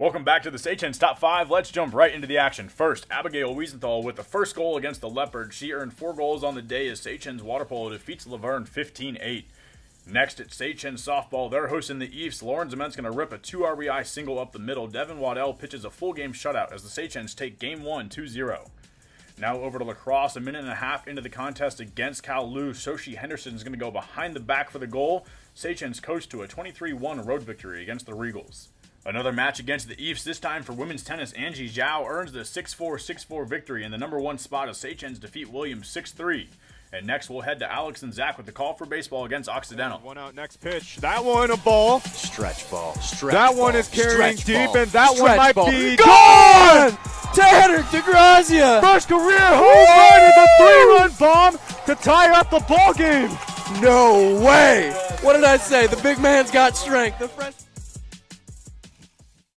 Welcome back to the Sagehens Top 5. Let's jump right into the action. First, Abigail Wiesenthal with the first goal against the Leopards. She earned four goals on the day as Sagehens Water Polo defeats La Verne 15-8. Next at Sagehens Softball, they're hosting the Ephs. Lauren Zement's going to rip a 2 RBI single up the middle. Devin Waddell pitches a full game shutout as the Sagehens take game 1 2-0. Now over to lacrosse, a minute and a half into the contest against Kowloon. Soshi Henderson is going to go behind the back for the goal. Sagehens coast to a 23-1 road victory against the Regals. Another match against the Ephs, this time for women's tennis. Angie Zhao earns the 6-4-6-4 victory in the number one spot as Sagehens defeat Williams 6-3. And next we'll head to Alex and Zach with the call for baseball against Occidental. One out, next pitch. That one a ball. Stretch ball. Stretch that ball. one is carrying Stretch deep, ball. and that one might ball. be gone. Tanner DeGrazia. First career home run is a three-run bomb to tie up the ball game. No way. What did I say? The big man's got strength. The fresh.